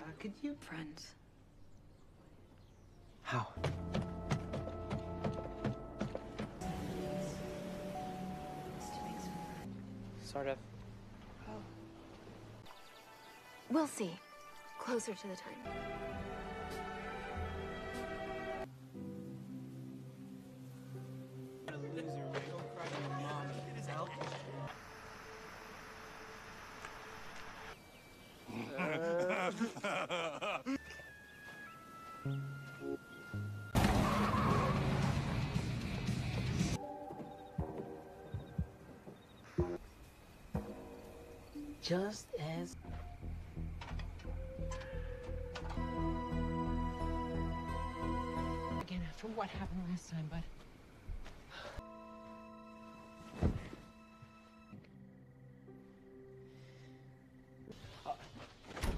Uh, could you? Friends. How? Sort of. We'll see. Closer to the time. Just as. Again, after what happened last time, but. Uh,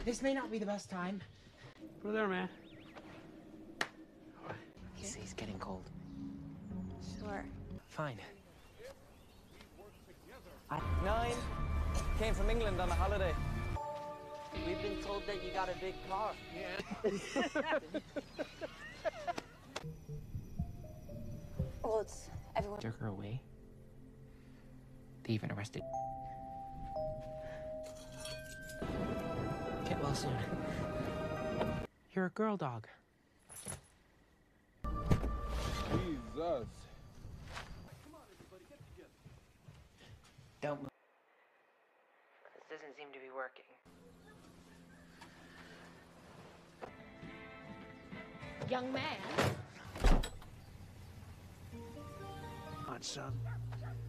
This may not be the best time. Put it there, man. He's, he's getting cold. Sure. Fine. Nine. Came from England on a holiday. We've been told that you got a big car. Yeah. Well, it's everyone. Took her away. They even arrested. Get well soon. You're a girl dog. Jesus. Don't move. This doesn't seem to be working. Young man. Come on, son.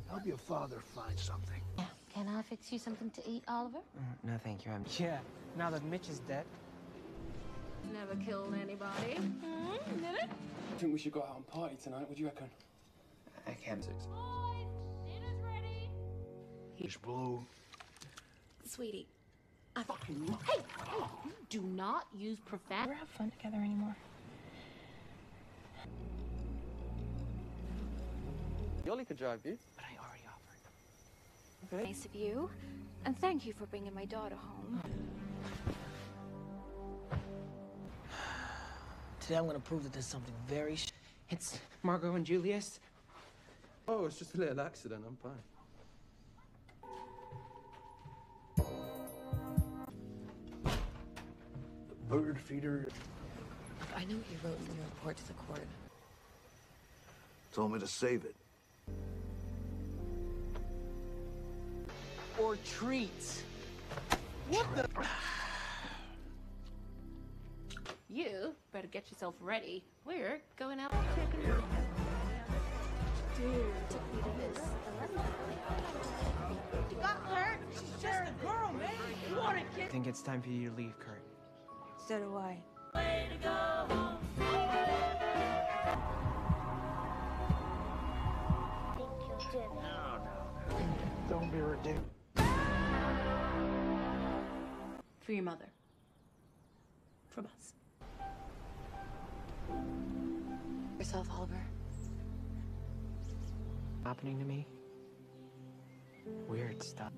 Help your father find something. Yeah. Can I fix you something to eat, Oliver? Mm, No, thank you. I'm. Yeah. Now that Mitch is dead. Never killed anybody. Mm, did it? I think we should go out and party tonight. What do you reckon? I can't. Six. Dinner's ready. He's blue. Sweetie. I fucking. Hey, hey, you do not use profanity. Never have fun together anymore. Yoli could drive you. But I already offered. Nice of you. And thank you for bringing my daughter home. Today I'm gonna prove that there's something very. Sh- it's Margot and Julius. Oh, it's just a little accident. I'm fine. The bird feeder I know what you wrote in your report to the court. told me to save it. Or treats. You better get yourself ready. We're going out. Dude, took me to this. You got hurt? She's just a girl, man. You want a I kid? think it's time for you to leave, Kurt. So do I. Don't be ridiculous. For your mother. From us. Yourself, Oliver. Happening to me. Weird stuff.